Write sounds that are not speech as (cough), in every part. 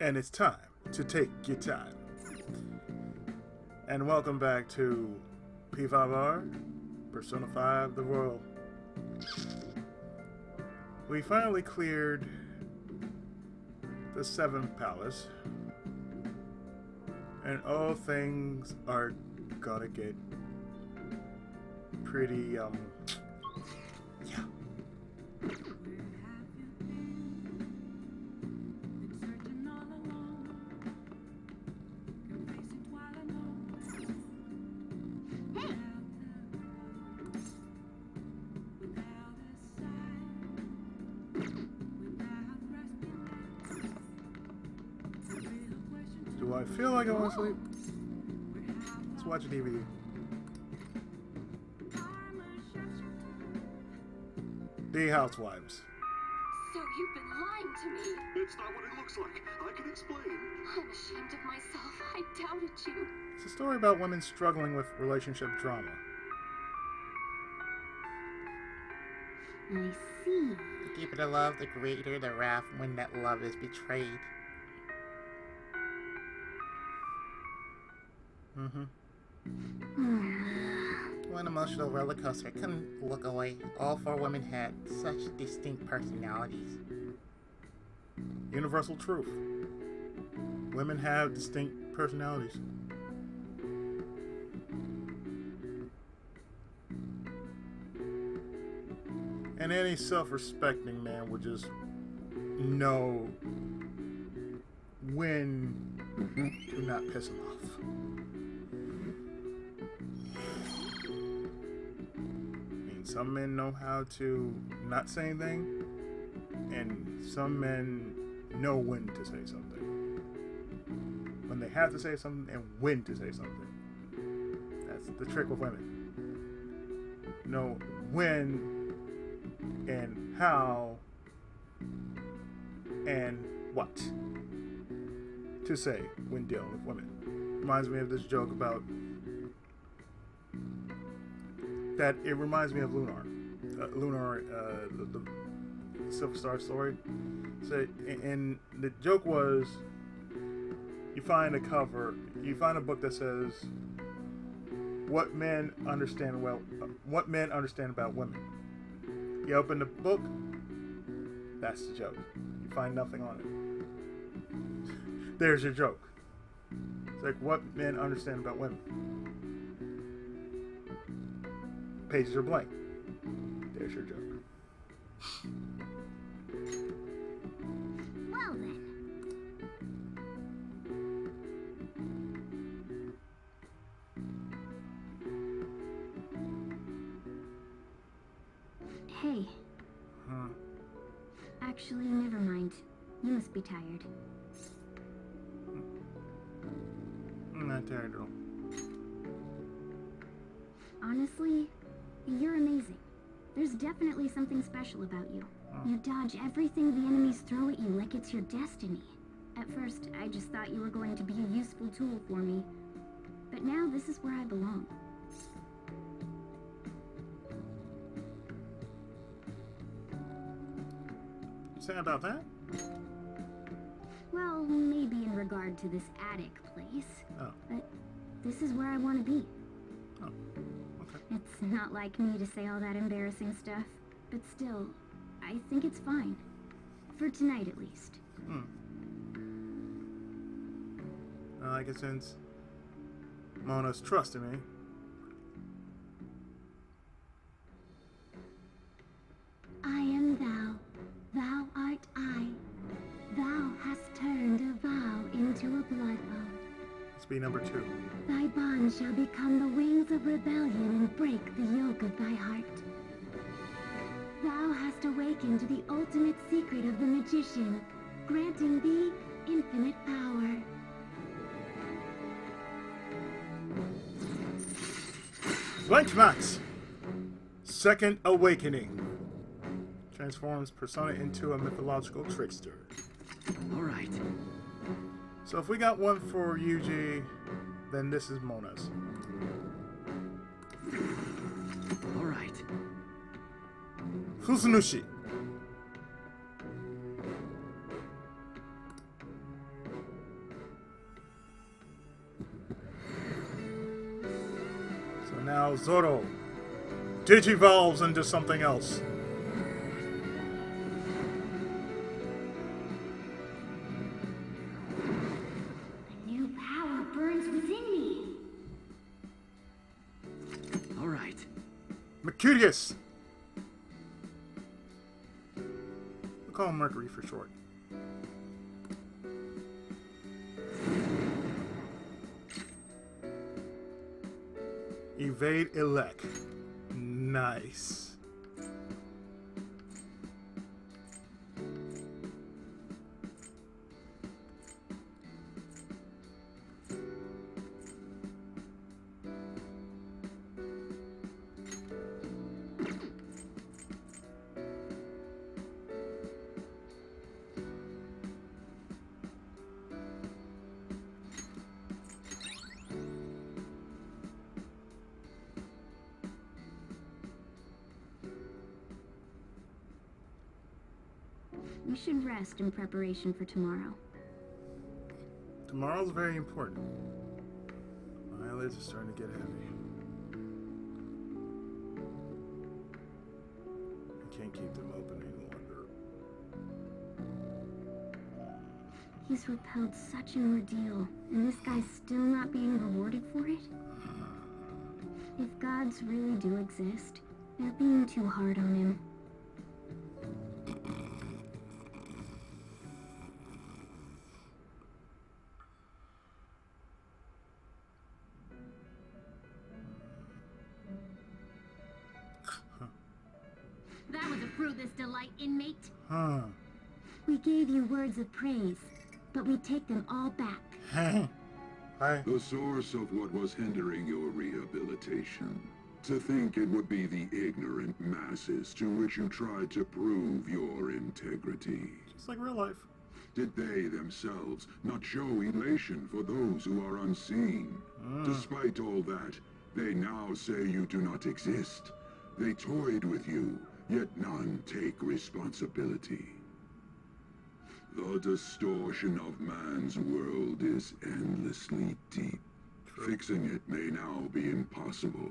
and it's time to take your time. And welcome back to P5R, Persona 5 The Royal. We finally cleared the seventh palace, and all things are gonna get pretty, um, Do I feel like I want to sleep? Let's watch a DVD. The Housewives. So you've been lying to me. It's not what it looks like. I can explain. I'm ashamed of myself. I doubted you. It's a story about women struggling with relationship drama. I see. The deeper the love, the greater the wrath when that love is betrayed. Mm-hmm. One emotional roller coaster couldn't look away. All four women had such distinct personalities. Universal truth. Women have distinct personalities. And any self-respecting man would just know when to not piss him off. Some men know how to not say anything, and some men know when to say something. When they have to say something and when to say something. That's the trick with women. Know when and how and what to say when dealing with women. Reminds me of this joke about that it reminds me of Lunar. Uh, Lunar, uh, the, the Silver Star story. So, and the joke was, you find a cover, you find a book that says, "What men understand well, what men understand about women." You open the book, that's the joke. You find nothing on it. There's your joke. It's like what men understand about women. Pages are blank. There's your joke. It's your destiny. At first, I just thought you were going to be a useful tool for me. But now this is where I belong. Say about that? Well, maybe in regard to this attic place. Oh. But this is where I want to be. Oh. Okay. It's not like me to say all that embarrassing stuff. But still, I think it's fine. For tonight, at least. Hmm. I like it since Mona's trusting me. I am thou, thou art I. Thou hast turned a vow into a blood oath. Let's be number two. Thy bond shall become the wings of rebellion and break the yoke of thy heart. Thou hast awakened to the ultimate secret of the magician, granting thee infinite power. Rank Max! Second Awakening. Transforms Persona into a mythological trickster. All right. So if we got one for Ryuji, then this is Mona's. All right. Now Zorro digivolves into something else. A new power burns within me. All right. Mercurius! We'll call him Mercury for short. Evade elect. Nice. In preparation for tomorrow. Tomorrow's very important. My eyelids are starting to get heavy. I can't keep them open any longer. He's repelled such an ordeal, and this guy's still not being rewarded for it? If gods really do exist, they're being too hard on him. That was a fruitless delight, inmate. Huh. We gave you words of praise, but we take them all back. Hi. The source of what was hindering your rehabilitation. To think it would be the ignorant masses to which you tried to prove your integrity. Just like real life. Did they themselves not show elation for those who are unseen? Ah. Despite all that, they now say you do not exist. They toyed with you, yet none take responsibility. The distortion of man's world is endlessly deep. Fixing it may now be impossible,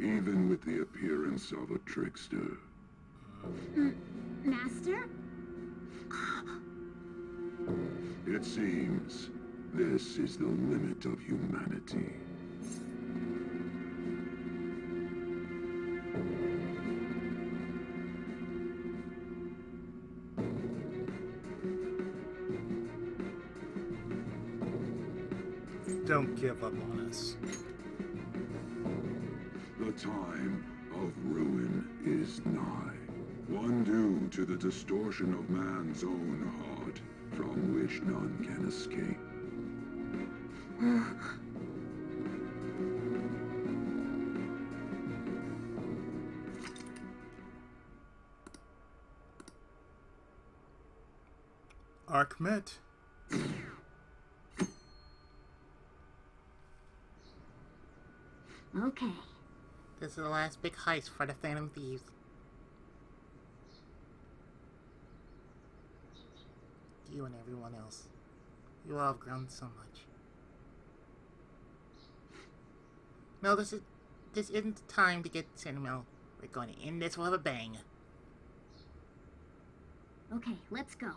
even with the appearance of a trickster. Master? It seems this is the limit of humanity. Give up on us. The time of ruin is nigh. One due to the distortion of man's own heart, from which none can escape. Arkmet. Okay. This is the last big heist for the Phantom Thieves. You and everyone else. You all have grown so much. No, this is this isn't the time to get sentimental. We're going to end this with a bang. Okay, let's go.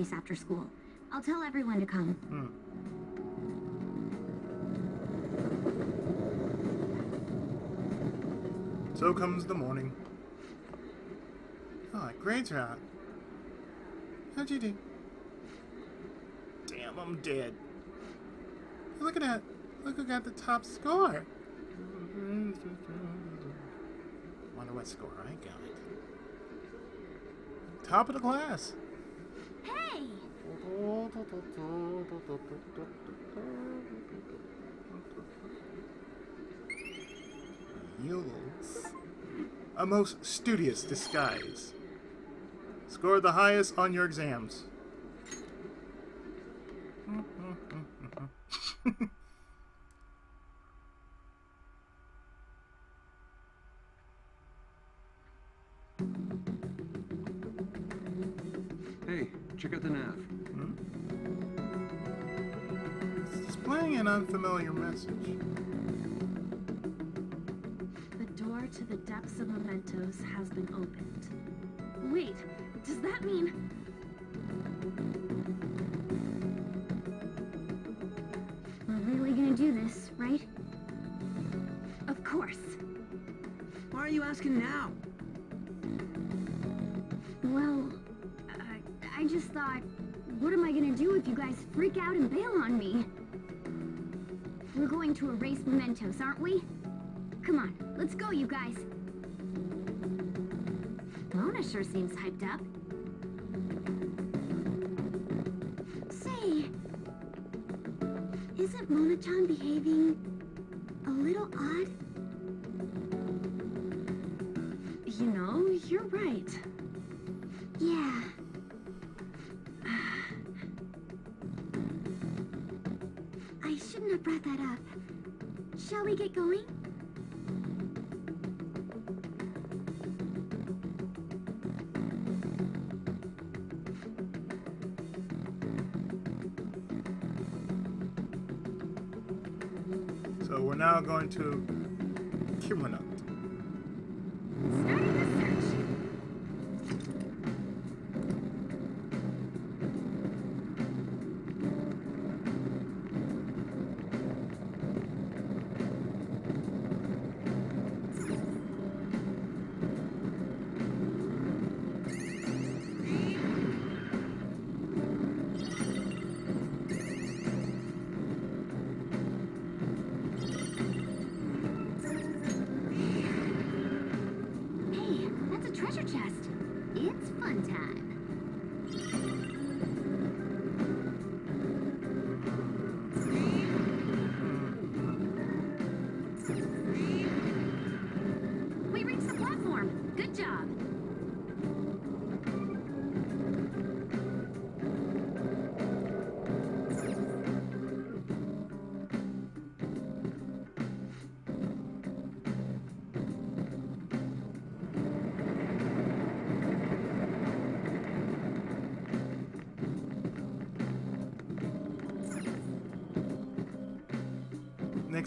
Place after school. I'll tell everyone to come. Hmm. So comes the morning. Oh, grades are out. How'd you do? Damn, I'm dead. Look at that. Look who got the top score. Wonder what score I got. Top of the class. Mules. a most studious disguise. Scored the highest on your exams. (laughs) unfamiliar message. The door to the depths of mementos has been opened. Wait, does that mean... We're really gonna do this, right? Of course. Why are you asking now? Well, I, I just thought, what am I gonna do if you guys freak out and bail on me? We're going to erase mementos, aren't we? Come on, let's go, you guys. Mona sure seems hyped up. Say, isn't Mona-chan behaving a little odd? You know, you're right. Yeah. We get going? So we're now going to Kimonut.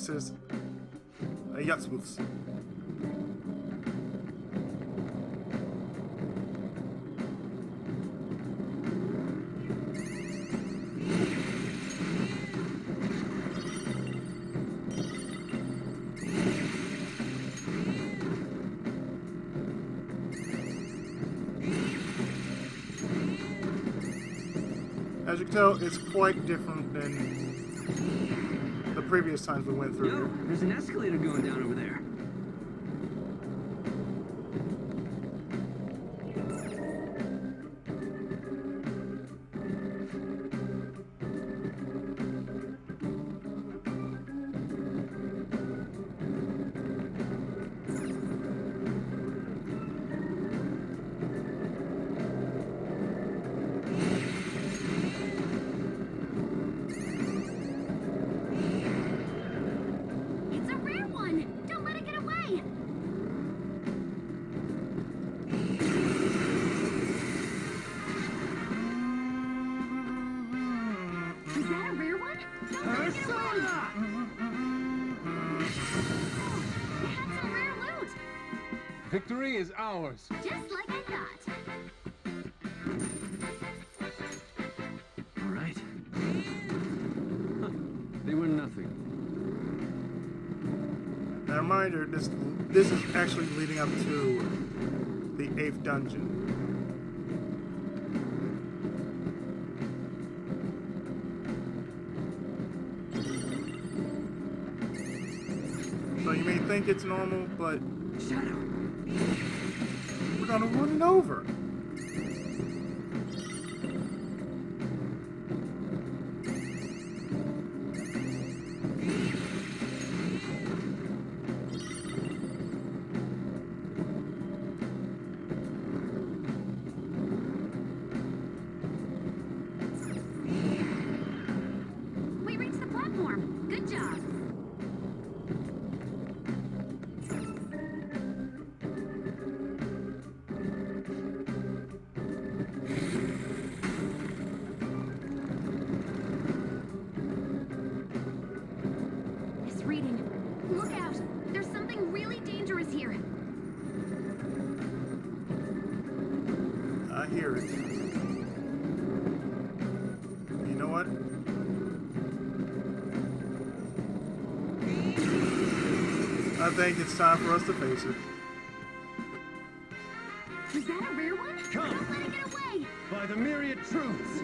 Next is uh. As you can tell, it's quite different than previous times we went through here. there's an escalator going down over there. Up to the eighth dungeon. So you may think it's normal, but I think it's time for us to face it. Is that a rare one? Come! Don't Let it get away! By the myriad truths!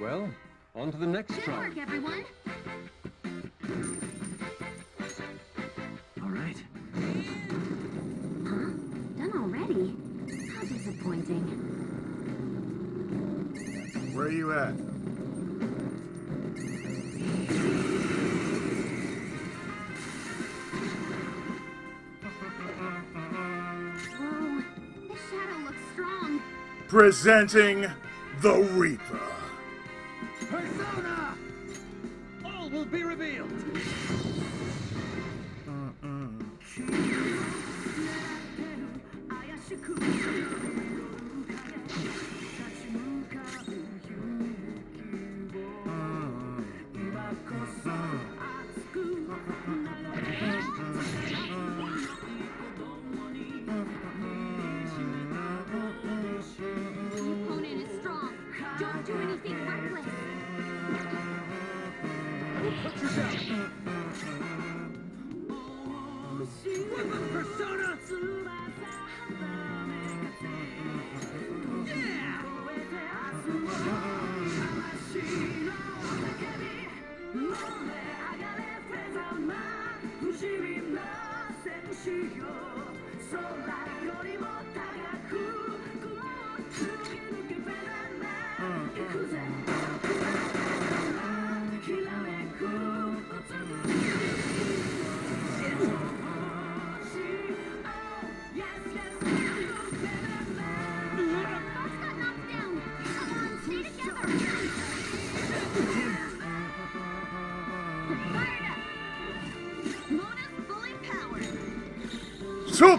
Well, on to the next try. Good work, everyone! presenting the Reaper.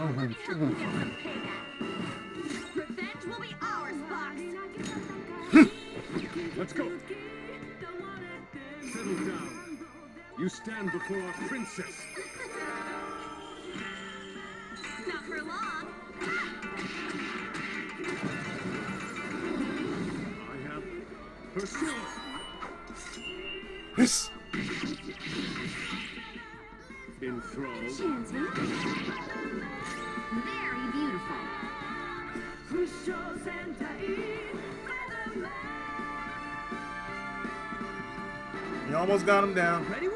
How undignified. Revenge will be ours, Fox. Let's go. Settle down. You stand before our princess. Not for long. I have her sword. Hiss. Almost got him down. Ready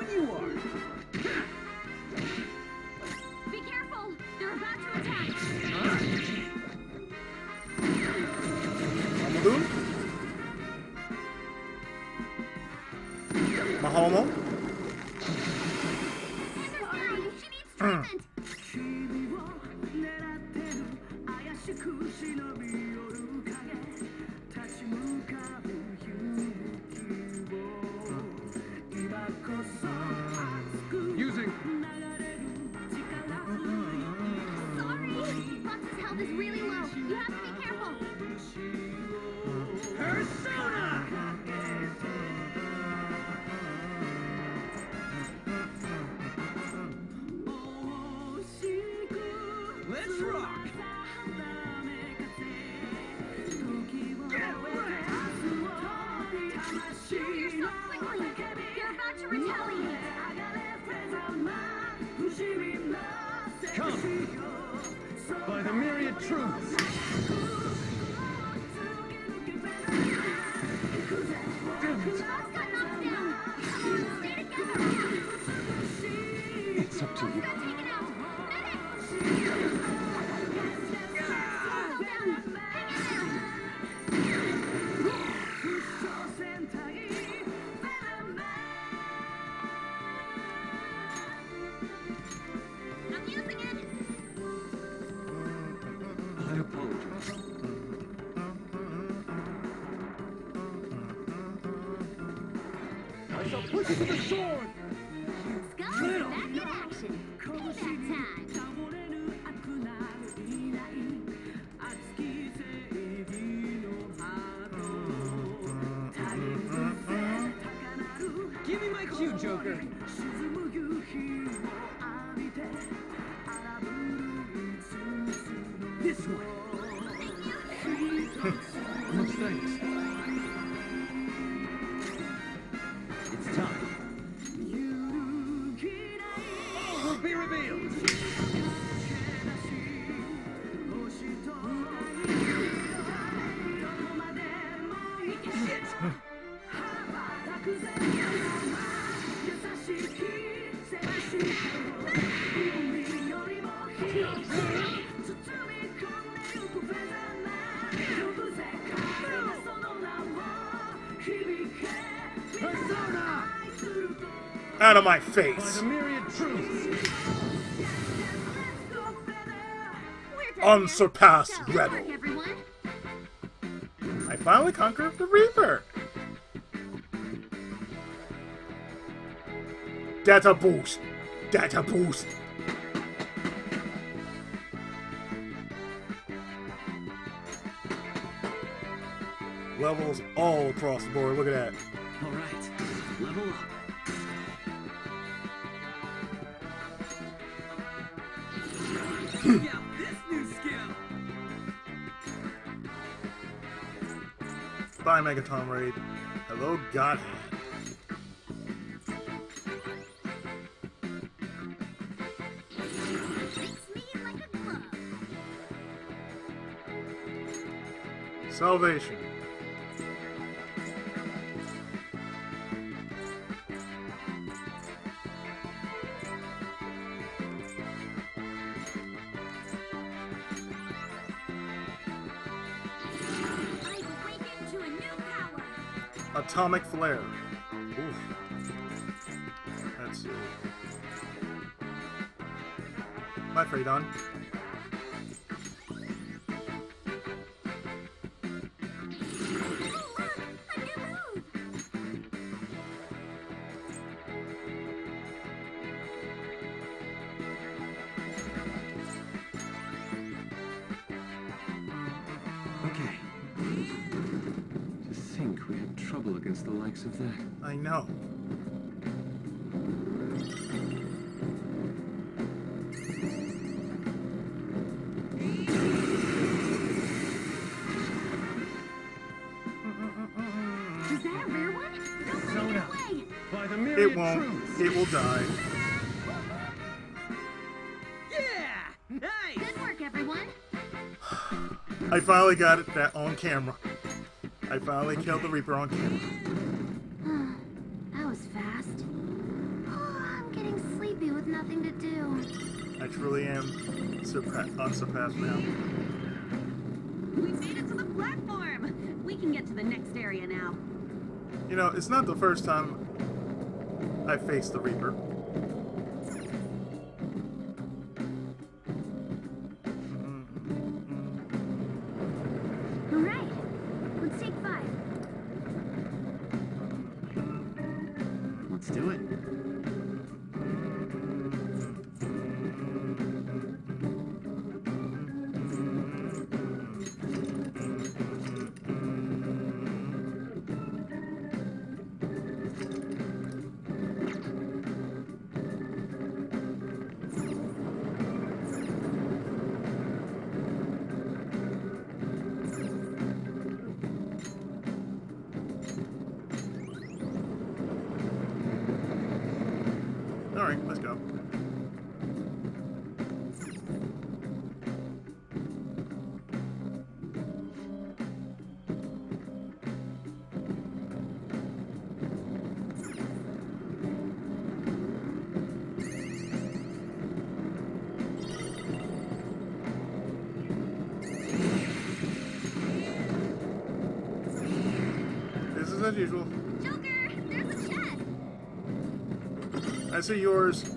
I shall push you to the sword. Let's go. Back in action. Payback time. Give me my cue, Joker. Out of my face. the myriad truths. We're done Unsurpassed now. Rebel. I finally conquered the Reaper. Data boost. Data boost. Levels all across the board. Look at that. All right, level up. Megaton Raid. Hello, glove. Salvation. Atomic Flare. Oof. Let's see. Bye, Freidyne. Myriad It won't. truths. It will die. Yeah! Nice! Good work, everyone! I finally got it that on camera. I finally killed the Reaper on camera. Truly am surpa- uh, unsurpassed now. We made it to the platform! We can get to the next area now. You know, it's not the first time I faced the Reaper. Right, let's go. See yours.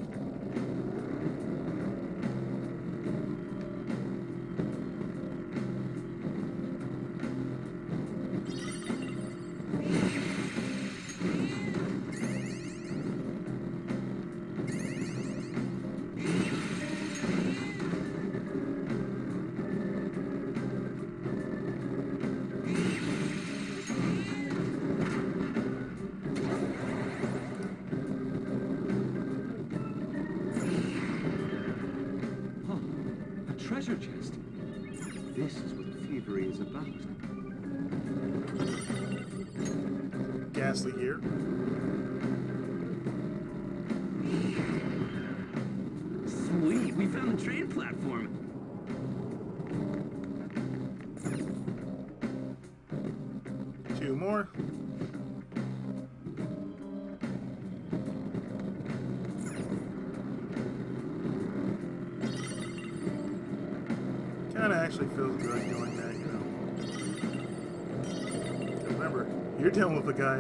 Remember, with a guy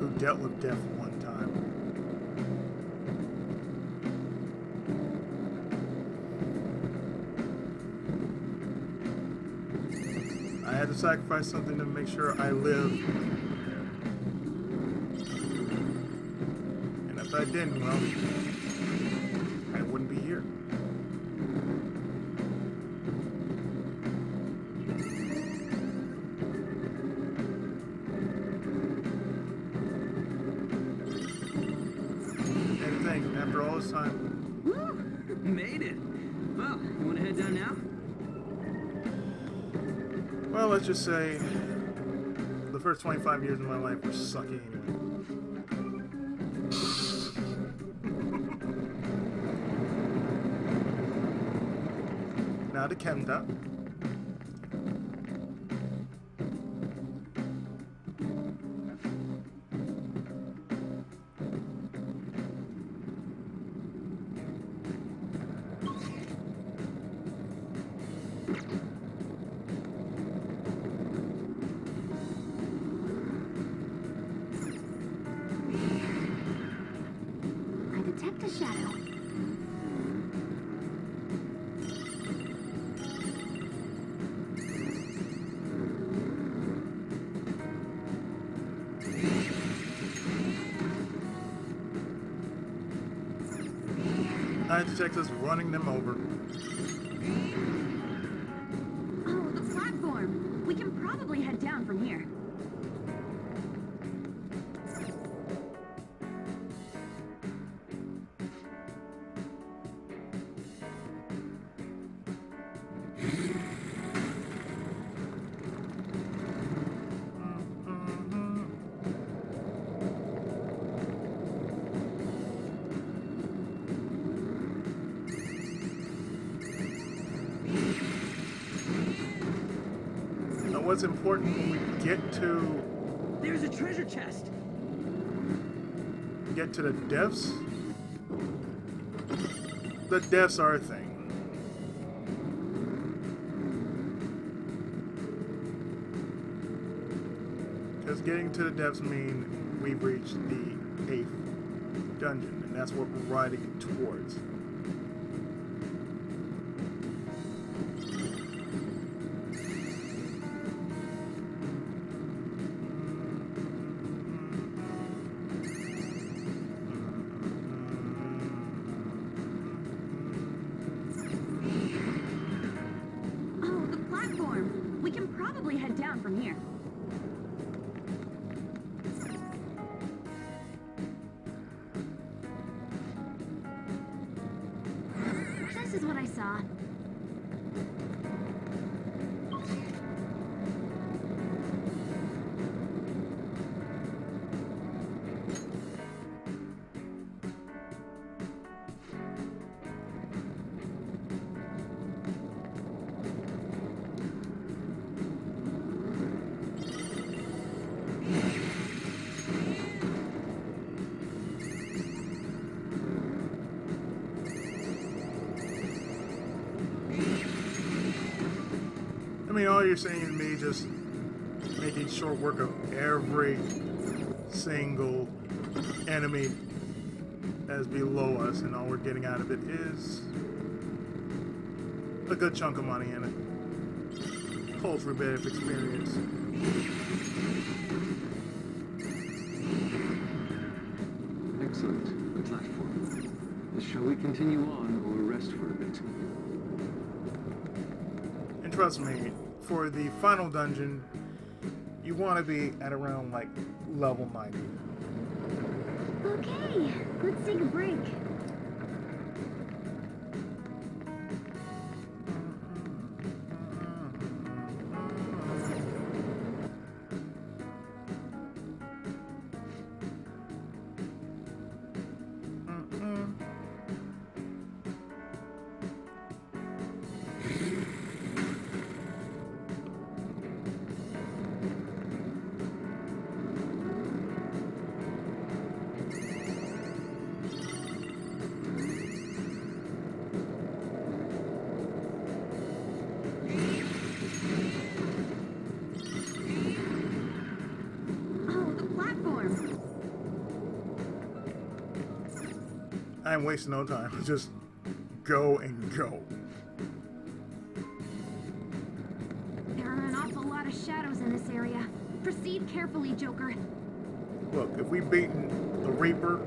who dealt with death one time. I had to sacrifice something to make sure I live. And if I didn't, well, after all this time, Woo! (laughs) Made it. Well, you want to head down now? well, let's just say the first 25 years of my life were sucky anyway. (laughs) now to Chemdah. Us running them over. What's important when we get to There's a treasure chest. get to the deaths? The deaths are a thing. Because getting to the depths mean we've reached the eighth dungeon, and that's what we're riding towards. From here. All you're saying to me just making short work of every single enemy as below us, and all we're getting out of it is a good chunk of money in it. Culture bit of experience. Excellent. The platform. Shall we continue on or rest for a bit? And trust me, for the final dungeon, you want to be at around like level 90. Okay, let's take a break. I am wasting no time. (laughs) Just go and go. There are an awful lot of shadows in this area. Proceed carefully, Joker. Look, if we beaten the Reaper,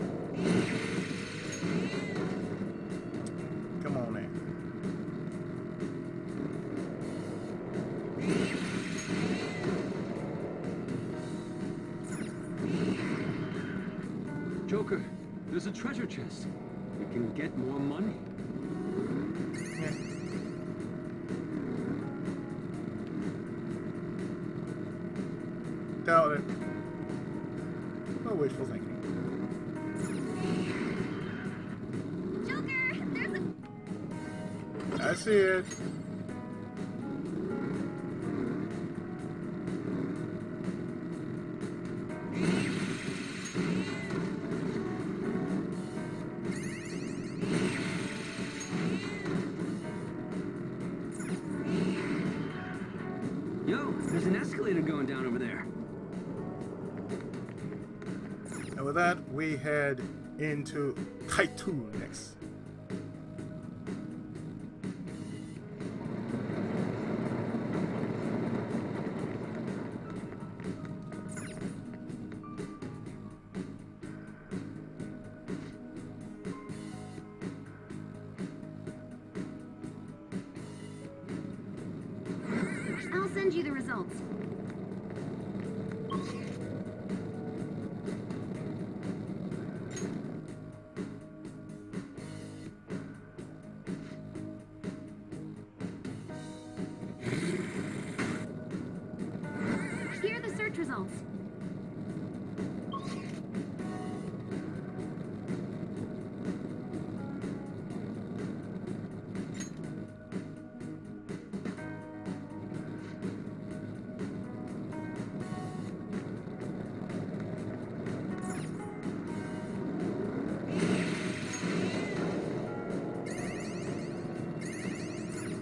out at. Oh, wishful thinking. Joker, there's a I see it. Head into Kaitul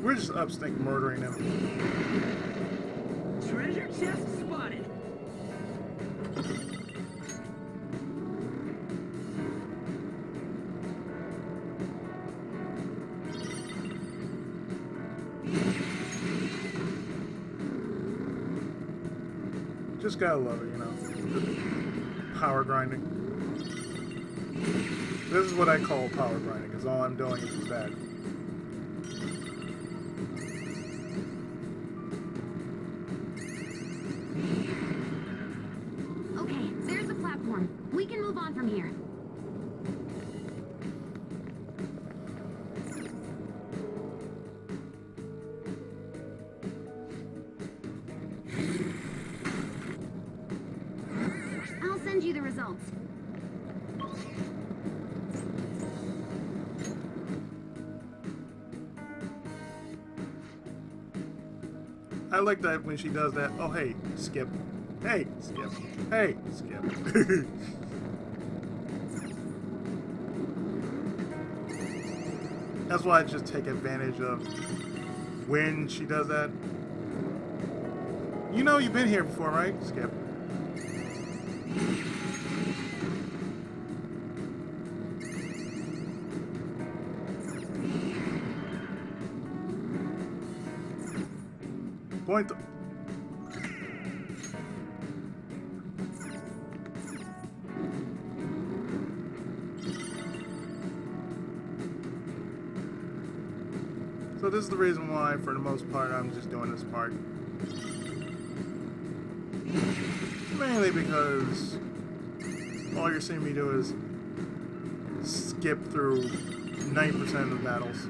We're just up stink murdering them. Treasure chest spotted. Just gotta love it, you know. Power grinding. This is what I call power grinding, because all I'm doing is just that. Like that when she does that. Oh, hey, skip. Hey, skip. Hey, skip. (laughs) That's why I just take advantage of when she does that. You know you've been here before, right? Skip. Is the reason why, for the most part, I'm just doing this part. Mainly because all you're seeing me do is skip through 90% of the battles.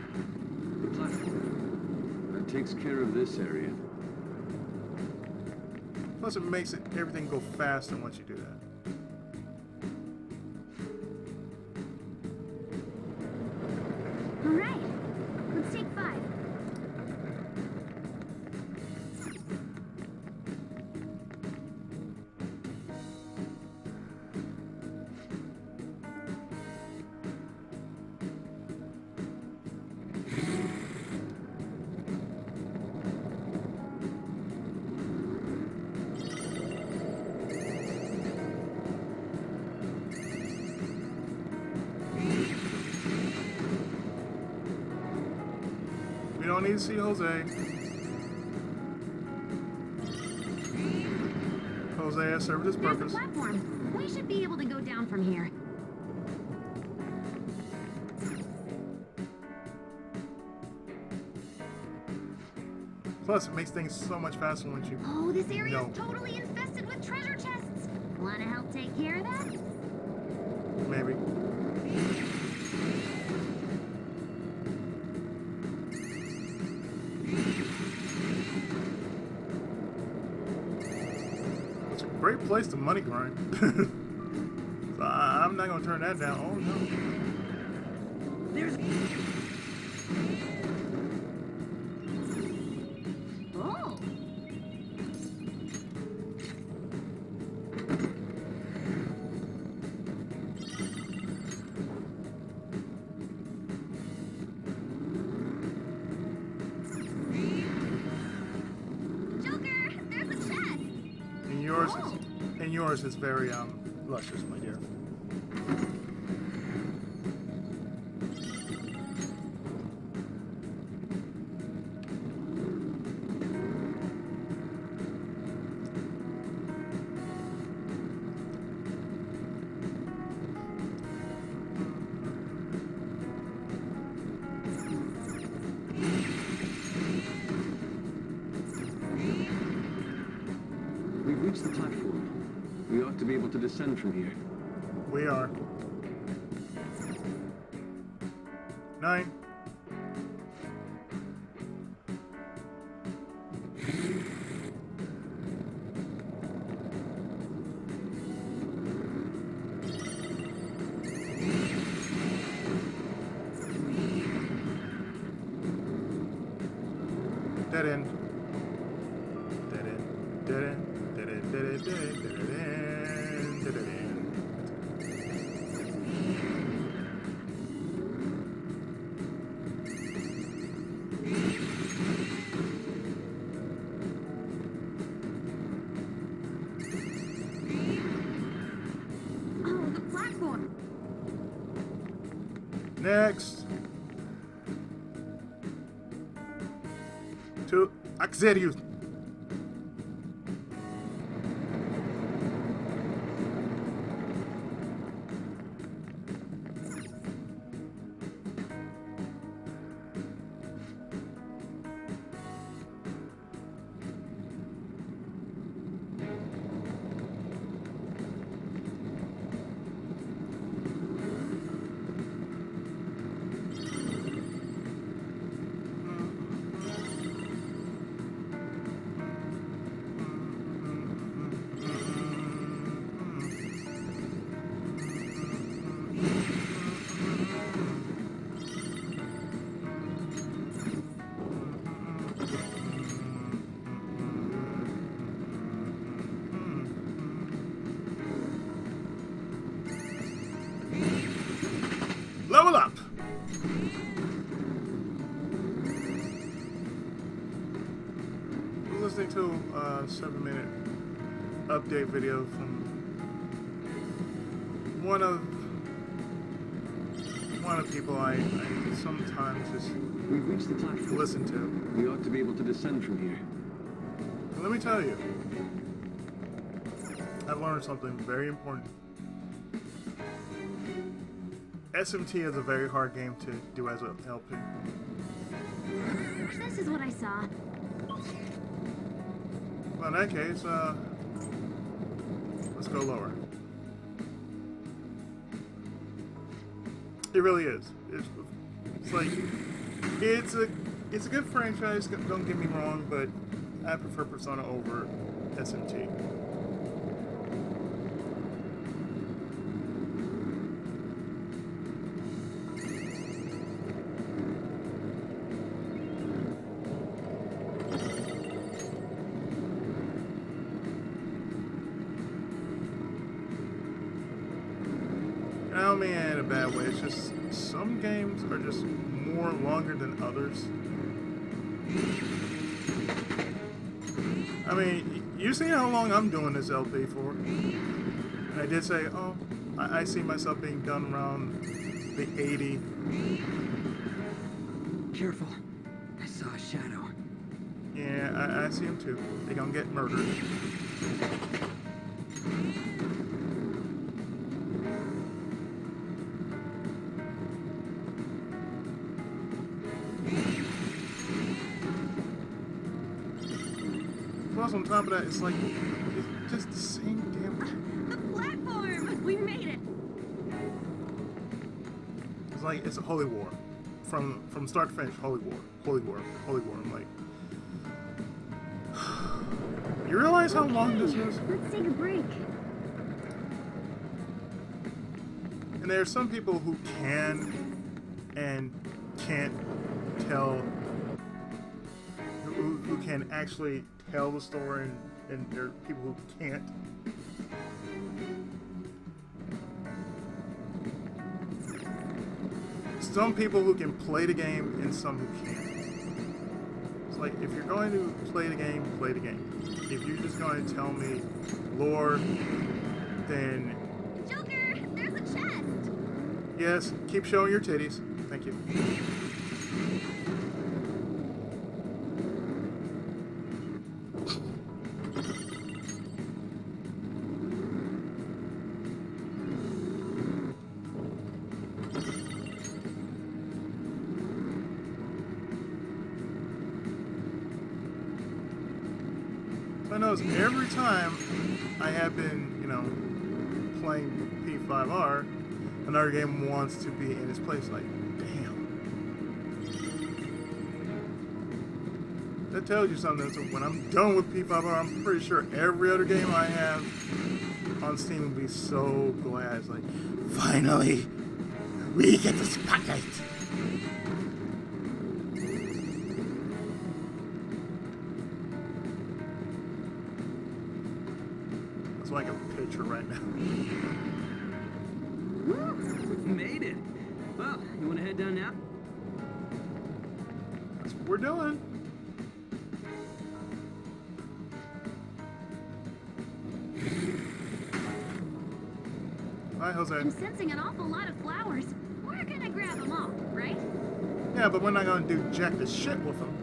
That takes care of this area. Plus, it makes it everything go faster once you do that. To see Jose. Jose has served his There's purpose. platform. We should be able to go down from here. Plus, it makes things so much faster once you. Oh, this area No. is totally infested with treasure chests. Want to help take care of that? Maybe. Great place to money grind. (laughs) so I, I'm not gonna turn that down. Oh no. And is very um luscious, descend from here. We are. Nine. Xerius. Video from one of one of the people I, I sometimes just We've reached the platform. listen to. We ought to be able to descend from here. And let me tell you, I've learned something very important. SMT is a very hard game to do as an LP. this is what I saw. Well, in that case, uh, let's go lower. It really is. It's, it's like it's a it's a good franchise. Don't get me wrong, but I prefer Persona over SMT. Some are just more longer than others. I mean, you see how long I'm doing this LP for? And I did say, oh, I, I see myself being done around the 80. Careful. I saw a shadow. Yeah, I, I see them too. They gonna get murdered. Plus, on top of that, it's like it's just the same damn. The platform. We made it. It's like it's a holy war, from from start to finish. Holy war, holy war, holy war. I'm like, (sighs) you realize how long this is? Let's take a break. And there are some people who can and can't tell, who, who can actually tell the story, and, and there are people who can't. Some people who can play the game and some who can't. It's like if you're going to play the game, play the game. If you're just going to tell me lore, then Joker, there's a chest. Yes, keep showing your titties. Thank you. Game wants to be in its place. Like, damn. That tells you something. So when I'm done with P5R, I'm pretty sure every other game I have on Steam will be so glad. It's like, finally, we get the spotlight. Jose. I'm sensing an awful lot of flowers. We're gonna grab them all, right? Yeah, but we're not gonna do jack the shit with them.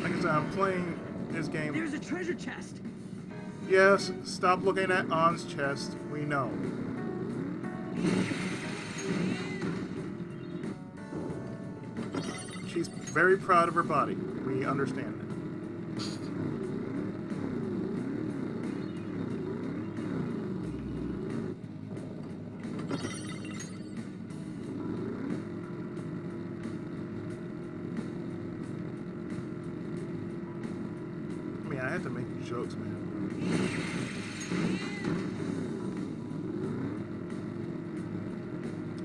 Like I said, I'm playing this game. There's a treasure chest. Yes, stop looking at Ann's chest. We know. She's very proud of her body. We understand that. I mean, I had to make jokes, man.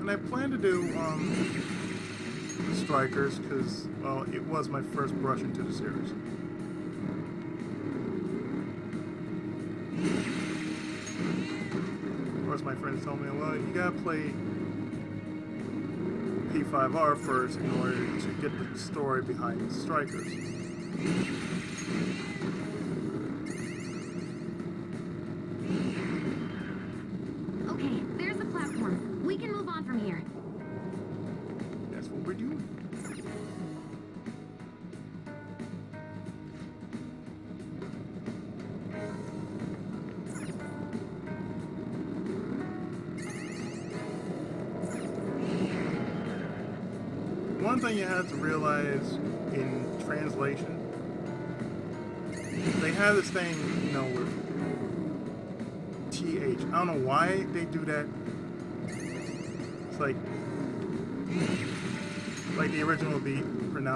And I plan to do um, Strikers because, well, it was my first brush into the series. Of course, my friends told me, well, you gotta play P5R first in order to get the story behind Strikers.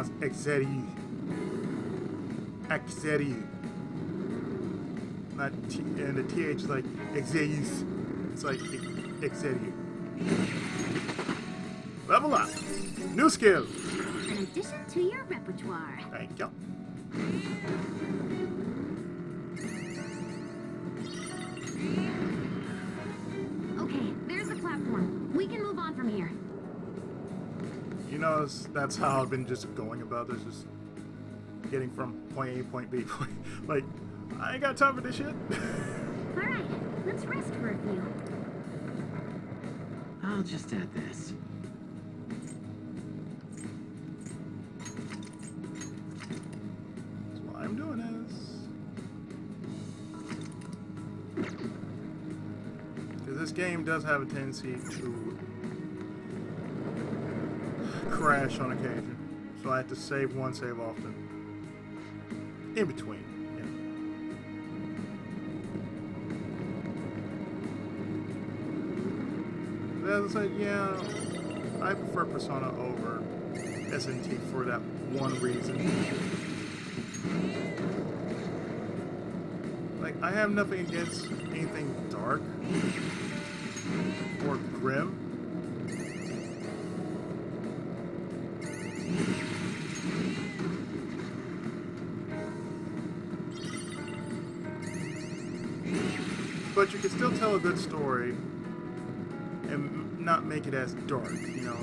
Be pronounced Exeri. Exeri. Not T, and the TH is like Exerius. It's like Exeri. Level up. New skill. An addition to your repertoire. Thank you. That's- that's how I've been just going about this, just getting from point A, point B, (laughs) point. Like, I ain't got time for this shit. (laughs) All right, let's rest for a few. I'll just add this. That's why I'm doing this. Because this game does have a tendency to crash on occasion, so I have to save one, save often. In between. Yeah. As I said, yeah, I prefer Persona over SMT for that one reason. Like, I have nothing against anything dark or grim. But you can still tell a good story and not make it as dark, you know.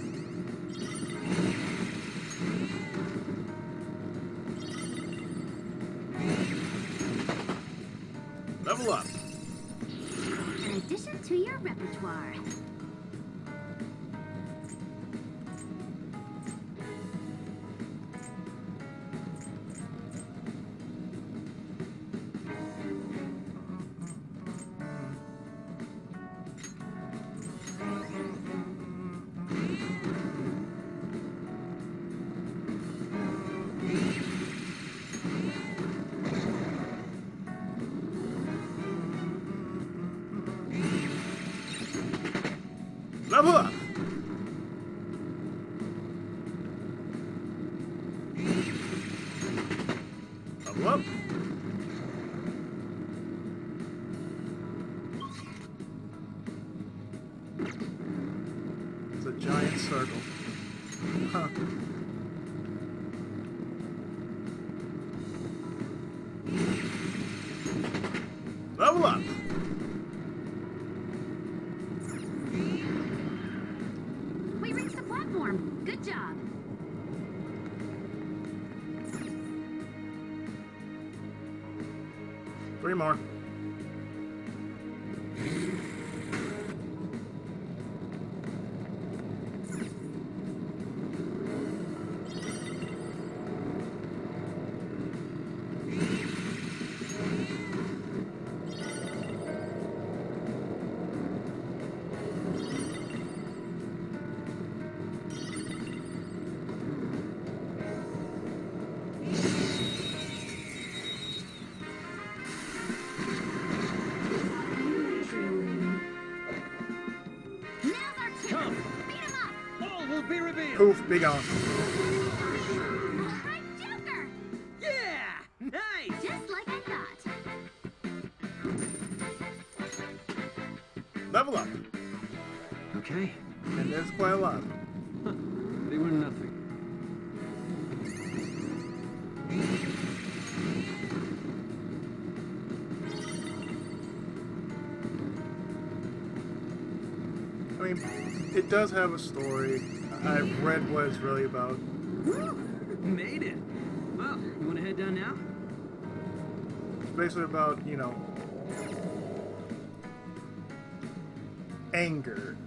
Poof, be gone. All right, Joker. Yeah! Nice! Just like I thought. Level up. Okay, And there's quite a lot. they were nothing. I mean, it does have a story. I've read what it's really about. (laughs) Made it. Well, you want to head down now? It's basically about, you know, anger.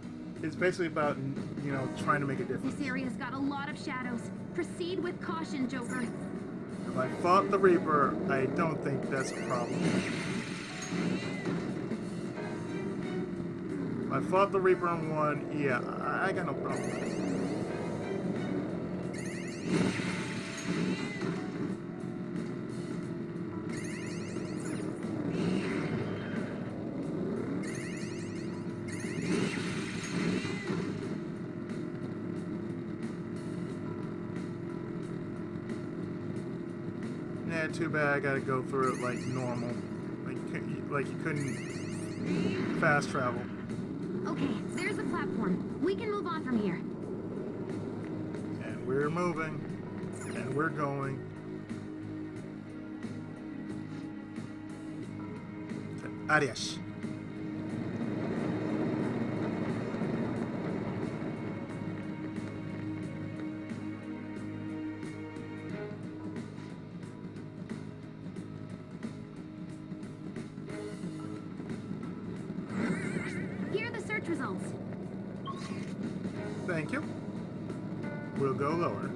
It's basically about, you know, trying to make a difference. This area's got a lot of shadows. Proceed with caution, Joker. If I fought the Reaper, I don't think that's a problem. If I fought the Reaper and won, yeah, I, I got no problem. I gotta go through it like normal. Like, you like you couldn't fast travel. Okay, there's the platform. We can move on from here. And we're moving. And we're going. Adios. Results. Thank you. We'll go lower.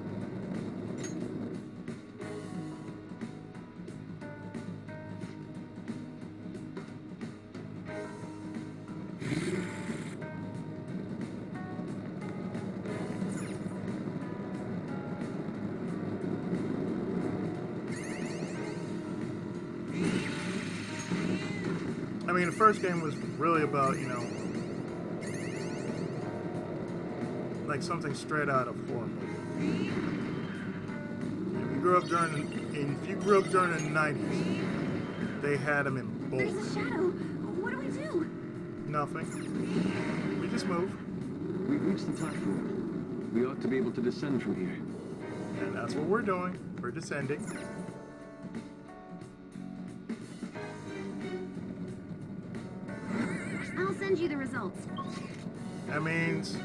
I mean, the first game was really about, you know, like something straight out of horror movie. If you grew up during, in, if you grew up during the '90s, they had them in There's a shadow. What do we do? Nothing. We just move, We've reached the platform. We ought to be able to descend from here. and that's what we're doing. We're descending. I'll send you the results. That means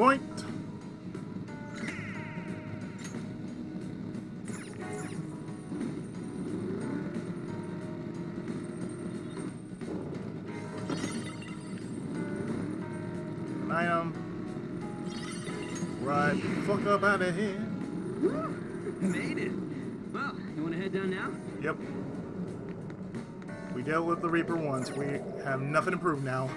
Point. Item. Right, fuck up out of here. Made it. Well, you want to head down now? Yep. We dealt with the Reaper once. We have nothing to prove now.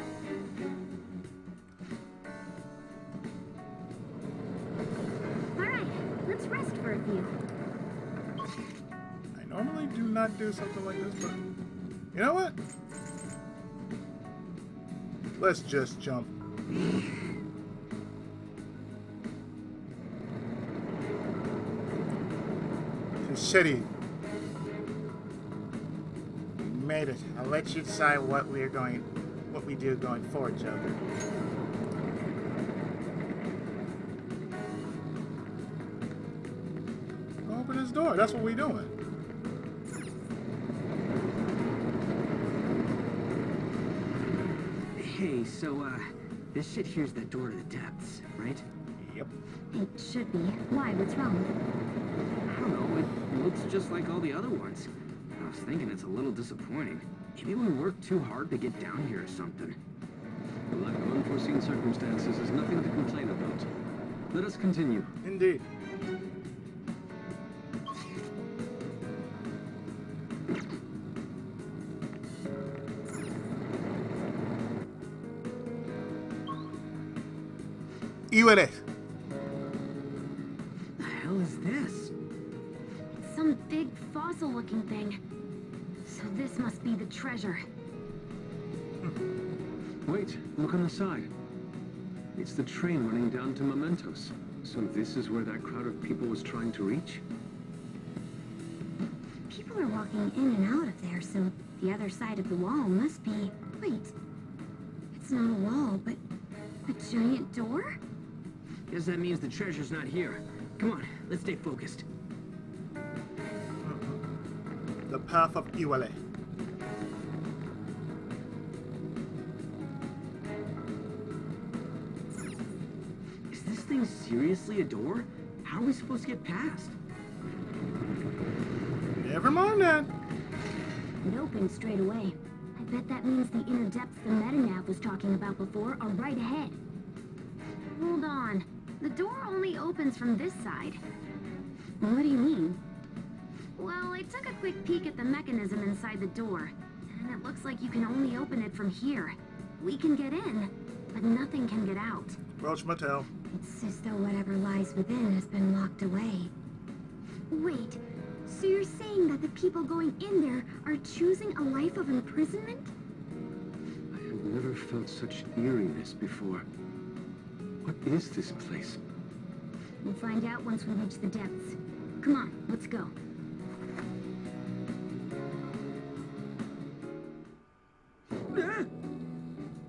Do not do something like this, but you know what? Let's just jump. To City. Made it. I'll let you decide what we're going, what we do going forward, Joker. Open this door. That's what we're doing. Hey, so, uh, this shit here's the door to the depths, right? Yep. It should be. Why? What's wrong? I don't know, it looks just like all the other ones. I was thinking it's a little disappointing. Maybe we worked too hard to get down here or something. The lack of unforeseen circumstances is nothing to complain about. Let us continue. Indeed. ULS. The hell is this? Some big fossil-looking thing. So this must be the treasure. Hmm. Wait, look on the side. It's the train running down to Mementos. So this is where that crowd of people was trying to reach? People are walking in and out of there, so the other side of the wall must be... Wait. It's not a wall, but a giant door? Guess that means the treasure's not here. Come on, let's stay focused. The path of Iwale. Is this thing seriously a door? How are we supposed to get past? Never mind that. It opens straight away. I bet that means the inner depths the Metanav was talking about before are right ahead. Hold on. The door only opens from this side. What do you mean? Well, I took a quick peek at the mechanism inside the door, and it looks like you can only open it from here. We can get in, but nothing can get out. Welch Mattel. It's as though whatever lies within has been locked away. Wait, so you're saying that the people going in there are choosing a life of imprisonment? I have never felt such eeriness before. What is this place? We'll find out once we reach the depths. Come on, let's go.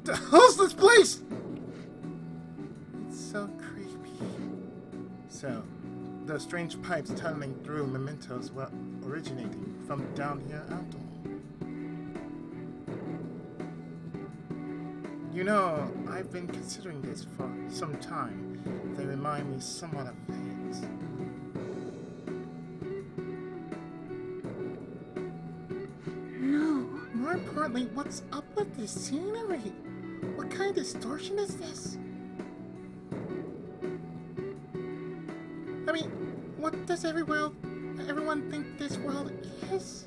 The hell's this place? It's so creepy. So, the strange pipes tunneling through mementos were originating from down here after You know, I've been considering this for some time. They remind me somewhat of things. No. More importantly, what's up with this scenery? What kind of distortion is this? I mean, what does every world, everyone think this world is?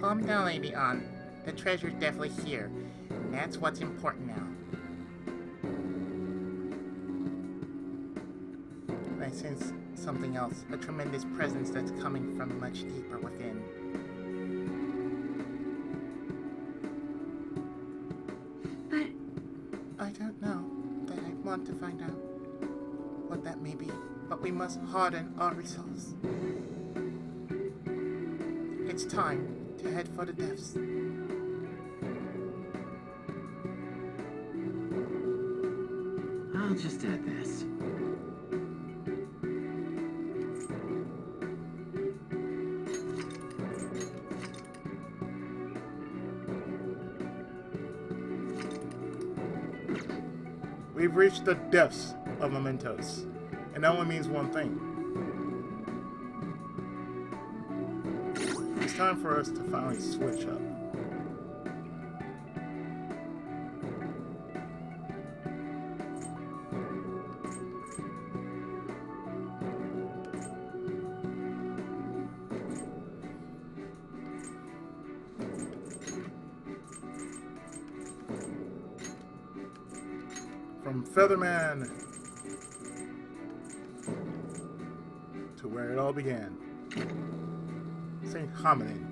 Calm down, Lady Ann. The treasure's definitely here. That's what's important now. I sense something else, a tremendous presence that's coming from much deeper within. But I don't know, but I want to find out what that may be. But we must harden our resolves. It's time to head for the depths. Just this. We've reached the depths of mementos, and that only means one thing. It's time for us to finally switch up. Featherman to where it all began. St. Hominin.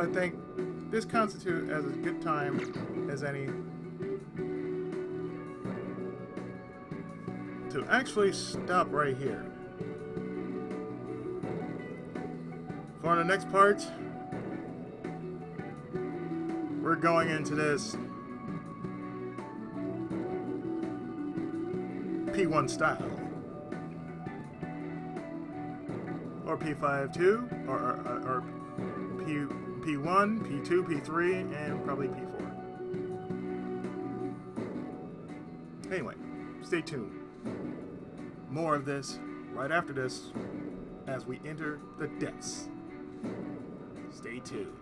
I think this constitutes as a good time as any to actually stop right here. For the next part, we're going into this P1 style. Or P52, or, or, or P, P1, P2, P3, and probably P4. Anyway, stay tuned. More of this right after this as we enter the depths. Stay tuned.